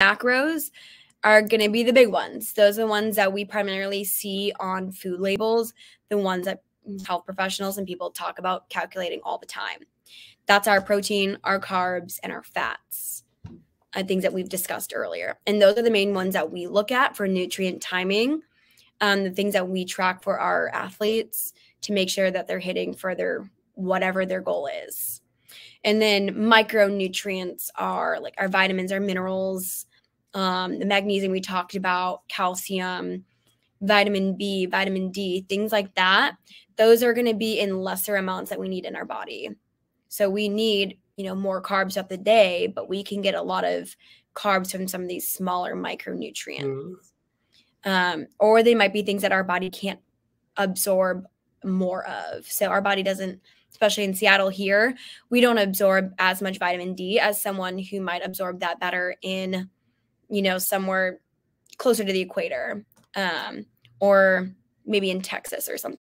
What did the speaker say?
macros are going to be the big ones. Those are the ones that we primarily see on food labels, the ones that health professionals and people talk about calculating all the time. That's our protein, our carbs, and our fats, uh, things that we've discussed earlier. And those are the main ones that we look at for nutrient timing, um, the things that we track for our athletes to make sure that they're hitting for their whatever their goal is. And then micronutrients are like our vitamins, our minerals, um, the magnesium we talked about, calcium, vitamin B, vitamin D, things like that. Those are going to be in lesser amounts that we need in our body. So we need, you know, more carbs up the day, but we can get a lot of carbs from some of these smaller micronutrients. Mm. Um, or they might be things that our body can't absorb more of. So our body doesn't especially in Seattle here, we don't absorb as much vitamin D as someone who might absorb that better in, you know, somewhere closer to the equator um, or maybe in Texas or something.